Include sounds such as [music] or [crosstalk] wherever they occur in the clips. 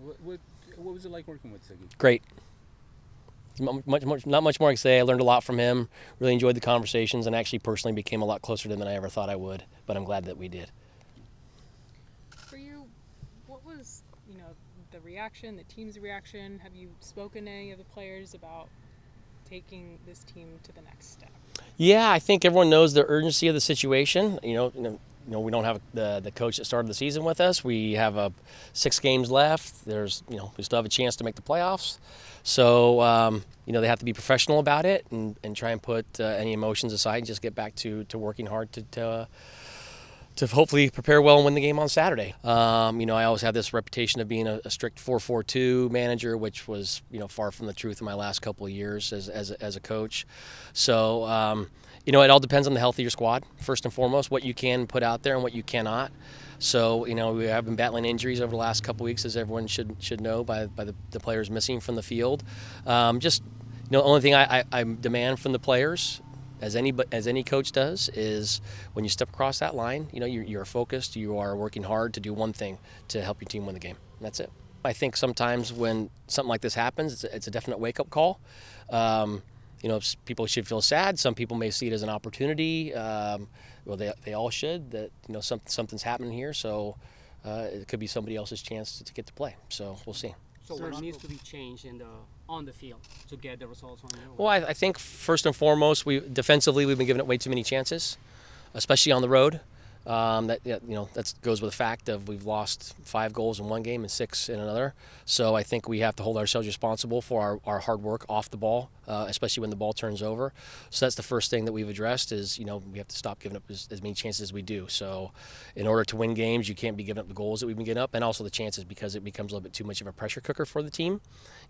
What, what, what was it like working with Sigi? Great. Much, much, not much more I can say. I learned a lot from him. Really enjoyed the conversations, and actually personally became a lot closer to him than I ever thought I would. But I'm glad that we did. For you, what was you know the reaction, the team's reaction? Have you spoken to any of the players about taking this team to the next step? Yeah, I think everyone knows the urgency of the situation. You know, you know, you know we don't have the the coach that started the season with us. We have a six games left. There's you know we still have a chance to make the playoffs. So um, you know they have to be professional about it and, and try and put uh, any emotions aside and just get back to, to working hard to. to uh, to hopefully prepare well and win the game on Saturday. Um, you know, I always had this reputation of being a, a strict 4-4-2 manager, which was you know far from the truth in my last couple of years as, as, as a coach. So um, you know, it all depends on the health of your squad first and foremost, what you can put out there and what you cannot. So you know, we have been battling injuries over the last couple weeks, as everyone should should know by by the, the players missing from the field. Um, just you know, the only thing I, I, I demand from the players as any as any coach does is when you step across that line you know you're, you're, focused you are working hard to do one thing to help your team win the game. That's it. I think sometimes when something like this happens it's a, it's a definite wake-up call. Um, you know people should feel sad. Some people may see it as an opportunity. Um, well they, they all should that you know some, something's happening here. So uh, it could be somebody else's chance to, to get to play. So we'll see so what needs to be changed in the on the field to get the results on your Well, I, I think first and foremost, we defensively we've been giving it way too many chances, especially on the road. Um, that you know that goes with the fact of we've lost five goals in one game and six in another. So I think we have to hold ourselves responsible for our, our hard work off the ball, uh, especially when the ball turns over. So that's the first thing that we've addressed is you know we have to stop giving up as, as many chances as we do. So in order to win games, you can't be giving up the goals that we've been getting up, and also the chances because it becomes a little bit too much of a pressure cooker for the team,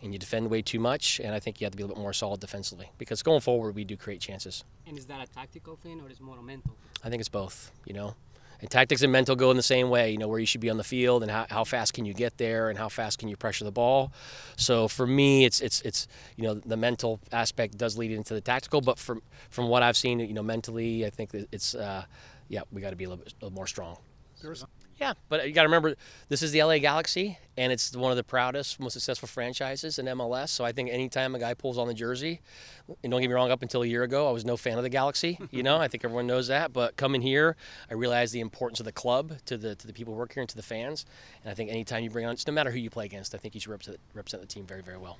and you defend way too much. And I think you have to be a little bit more solid defensively because going forward we do create chances. And is that a tactical thing or is more a mental? I think it's both. You know. And tactics and mental go in the same way, you know, where you should be on the field and how, how fast can you get there and how fast can you pressure the ball. So for me, it's, it's, it's, you know, the mental aspect does lead into the tactical, but from, from what I've seen, you know, mentally, I think it's, uh, yeah, we got to be a little bit a little more strong. There's yeah, but you got to remember, this is the LA Galaxy, and it's one of the proudest, most successful franchises in MLS. So I think anytime a guy pulls on the jersey, and don't get me wrong, up until a year ago, I was no fan of the Galaxy. [laughs] You know, I think everyone knows that. But coming here, I realized the importance of the club to the to the people who work here and to the fans. And I think anytime you bring on, no matter who you play against, I think you should represent, represent the team very, very well.